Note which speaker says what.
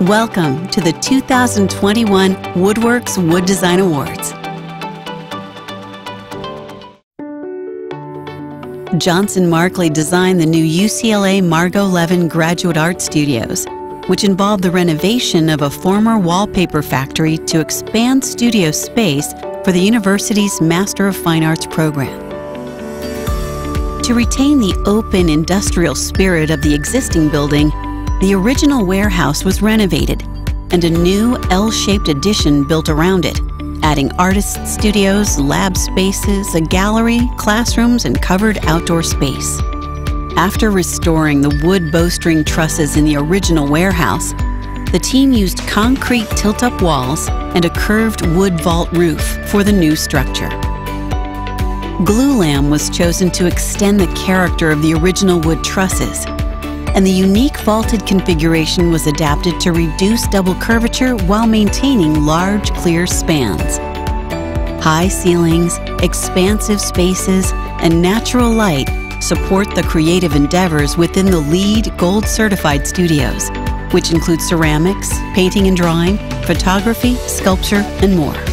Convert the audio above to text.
Speaker 1: Welcome to the 2021 WoodWorks Wood Design Awards. Johnston Marklee designed the new UCLA Margo Leavin Graduate Art Studios, which involved the renovation of a former wallpaper factory to expand studio space for the university's Master of Fine Arts program. To retain the open industrial spirit of the existing building, the original warehouse was renovated and a new L-shaped addition built around it, adding artist studios, lab spaces, a gallery, classrooms, and covered outdoor space. After restoring the wood bowstring trusses in the original warehouse, the team used concrete tilt-up walls and a curved wood vault roof for the new structure. Glulam was chosen to extend the character of the original wood trusses and the unique vaulted configuration was adapted to reduce double curvature while maintaining large, clear spans. High ceilings, expansive spaces, and natural light support the creative endeavors within the LEED Gold certified studios, which include ceramics, painting and drawing, photography, sculpture, and more.